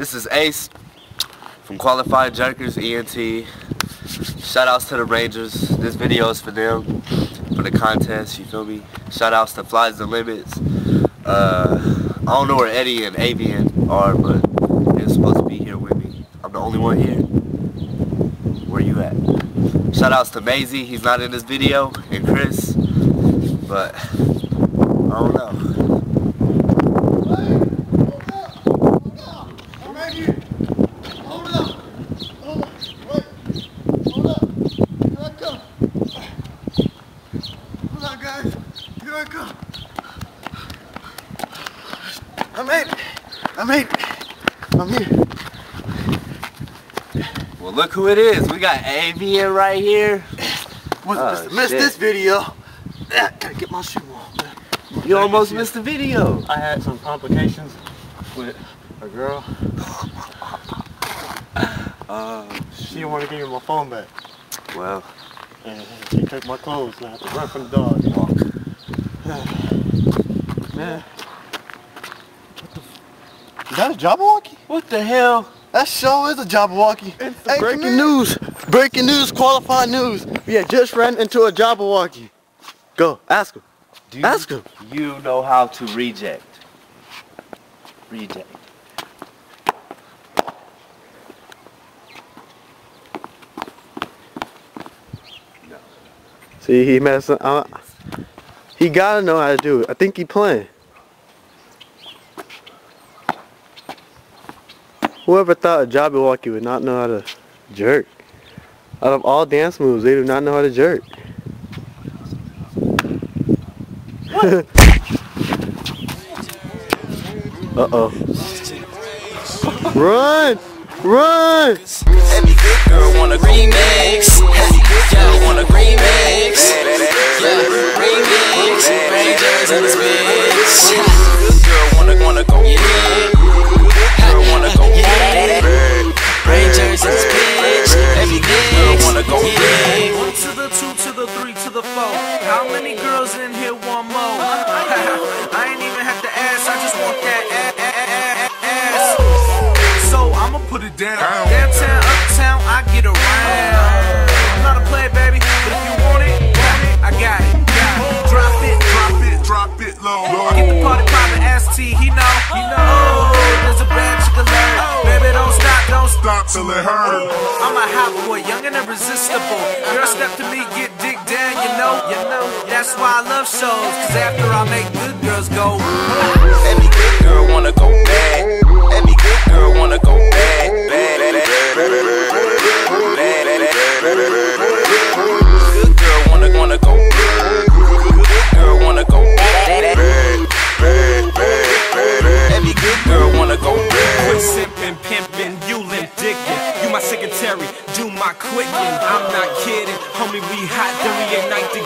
This is Ace from Qualified Jerkers ENT. Shout outs to the Rangers. This video is for them, for the contest, you feel me? Shout outs to Flies the Limits. Uh, I don't know where Eddie and Avian are, but they're supposed to be here with me. I'm the only one here. Where you at? Shout outs to Maisie, he's not in this video, and Chris, but I don't know. I made it. I made it. I'm here. Well, look who it is. We got Avian right here. Was Oh, missed shit. this video. Gotta get my shoe on. man. You almost missed the video. I had some complications with a girl. Uh, She didn't want to give me my phone back. well, And she took my clothes and I had to run from the dog and walk. Man. What the f- Is that a Jabberwocky? what the hell? That show is a Jabberwocky. Hey, breaking news. Breaking news, qualified news. We had just ran into a Jabberwocky. Go, ask him. Do you, Ask him. You know how to reject. Reject. No. See, he messing uh, He gotta know how to do it. I think he playing. Whoever thought a Jabberwocky would not know how to jerk? Out of all dance moves, they do not know how to jerk. Uh-oh. Run! Run! Good girl want a remix. Good girl want a remix. Yeah, remix. Down. Downtown, uptown, I get around. I'm not a player, baby, but if you want it, want it, I got it. Got it. Drop it, drop it, drop it low. Get the party poppin', ask T, he know, he know. Oh, there's a bad chick alert. Oh. Baby, don't stop, don't stop till it hurt. I'm a hot boy, young and irresistible. Girl, step to me, get dick down, you know, you know. That's why I love shows, cause after I make good girls go. Every good girl wanna go bad. Every good girl wanna go bad. Bad, bad, bad, bad, bad, bad, bad, bad.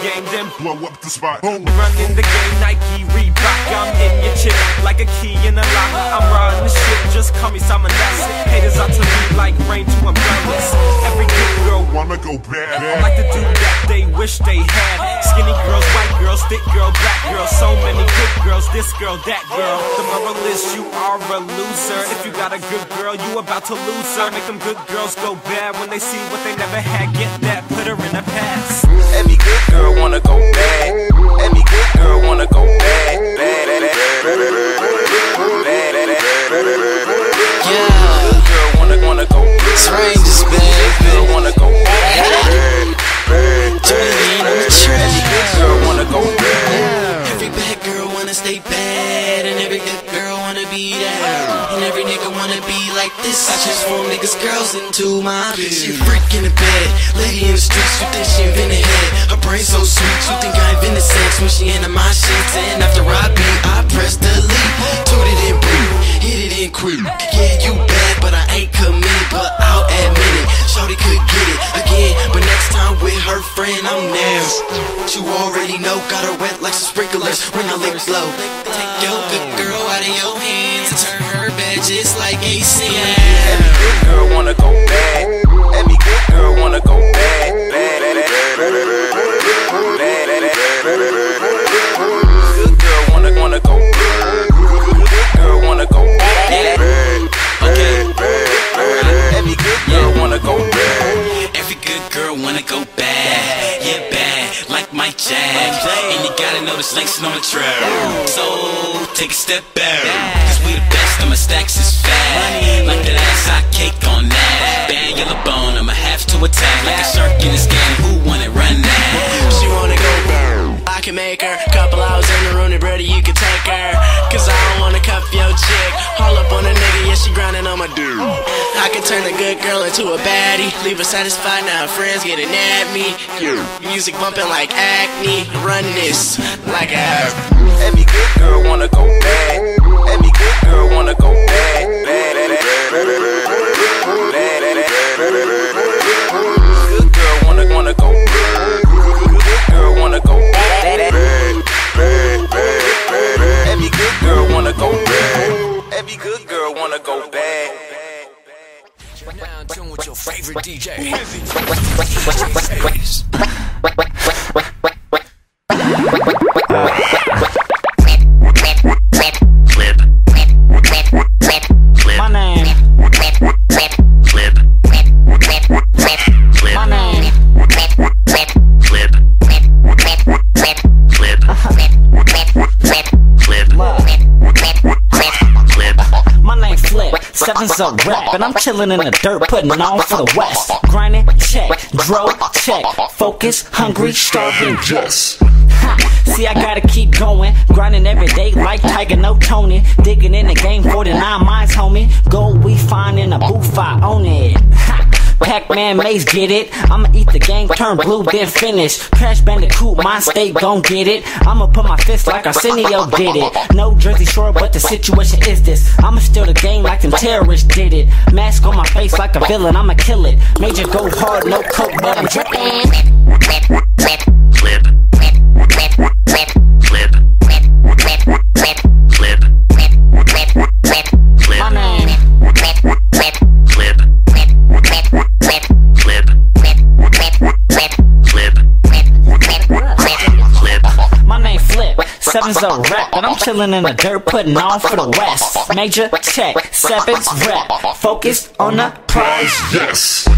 Game, then blow up the spot. Boom. Running the game, Nike, Reebok. I'm in your chip like a key in a lock. I'm riding the shit, just call me Simon Nasser. Haters out to me like rain to umbrellas. Every good girl Wanna go bad. I like to do that they wish they had. Skinny girls, white girls, thick girl, black girls. So many good girls, this girl, that girl. The moral is you are a loser. If you got a good girl, you about to lose her. Make them good girls go bad when they see what they never had. Get that, put her in a pass. Every good girl wanna go bad. Every good girl wanna go bad. Bad, bad, bad, bad, bad, bad, bad, bad. Yeah, Good girl wanna wanna go bad. it's Rangers, Girl baby. Transform niggas, girls into my bitch. She a freak in the bed, lady in the streets. You think she invented head? Her brain so sweet. You think I invented sex when she into my shit? And after I beat, I press delete. Toot it and breathe, hit it and quit. Yeah, you bad, but I ain't committed. But I'll admit it. Shorty could get it again, but next time with her friend, I'm there. You already know, got her wet like some sprinklers when I lick slow. Take your good girl out of your hands and turn her just like AC. Every good girl wanna go bad. Every good girl wanna go bad. Bad, bad, bad, bad, bad, bad, bad. Good girl wanna wanna go bad. Good girl wanna go bad. Every good girl wanna go bad. Every good girl wanna go bad. Yeah, bad, like my Jack. And you gotta know the snakes on the trail. So take a step back my stacks is fat. Like that ass I cake on that. Bad yellow bone, I'ma have to attack. Like a shark in this game, who wanna run that? She wanna go burn. I can make her. Couple hours in the room, and brother, you can take her. Cause I don't wanna cuff your chick. Haul up on a nigga, yeah, she grinding on my dude. I can turn a good girl into a baddie. Leave her satisfied, now her friends getting at me. Music bumping like acne. Run this like a Every good girl wanna go back girl wanna go bad, bad, bad, bad. Good girl wanna wanna go bad. Good girl wanna go bad, bad, bad, bad. Every good girl wanna go bad. Every good girl wanna go bad. You're now in tune with your favorite DJ. Seven's a rap, and I'm chillin' in the dirt, putting on for the West. Grinding, check, dro, check, focus, hungry, starving. Ha, See, I gotta keep going, grinding every day like Tiger, no Tony. Digging in the game, 49 miles, homie. Gold we find in a booth, I own it. Ha. Pac-Man Maze get it. I'ma eat the gang, turn blue, then finish. Crash Bandicoot, my state gon' get it. I'ma put my fist like Arsenio did it. No Jersey Shore, but the situation is this. I'ma steal the game like them terrorists did it. Mask on my face like a villain, I'ma kill it. Major go hard, no coke, but I'm drippin'. Seven's a rap, and I'm chillin' in the dirt, putting on for the West. Major check, seven's rap, focused on the prize. Yes.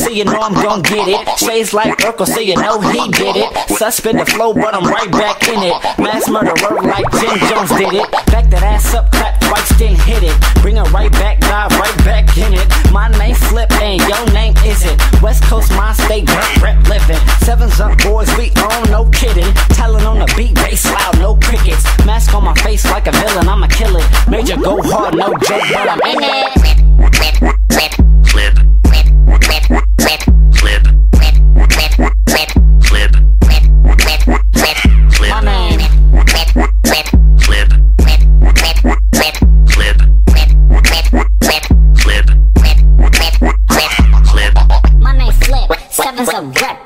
So you know I'm gon' get it. Shades like Urkel, so you know he did it. Suspend the flow, but I'm right back in it. Mass murderer like Jim Jones did it. Back that ass up, clap twice, then hit it. Bring it right back, dive right back in it. My name Flip, and your name isn't. West Coast, my state, rap, rap living. Sevens up, boys, we on, no kidding. Talent on the beat, bass loud, no crickets. Mask on my face like a villain, I'ma kill it. Major go hard, no joke, but I'm in it.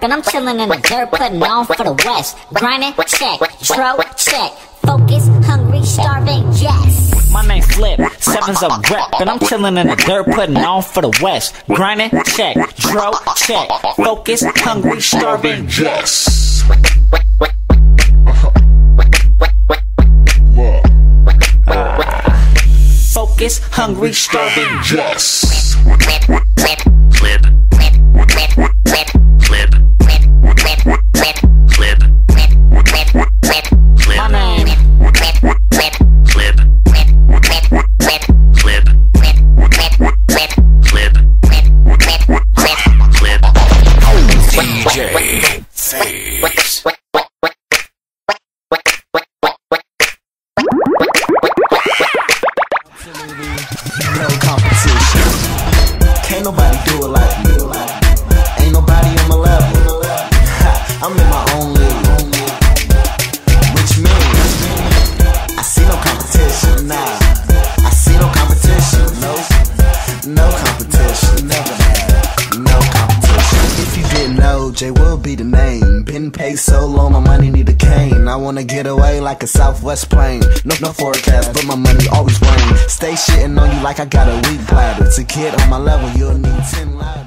And I'm chillin' in the dirt, putting on for the West. Grinding, check, dro, check, focus, hungry, starving, yes. My name Flip, seven's a rep, and I'm chillin' in the dirt, putting on for the West. Grinding, check, dro, check, focus, hungry, starving, yes. Focus, hungry, starving, yes. My no competition. Never had no competition. If you didn't know, J will be the name. Been paid so long, my money need a cane. I wanna get away like a Southwest plane. No, no forecast, but my money always rain. Stay shitting on you like I got a weak bladder. To get on my level, you'll need 10 ladders.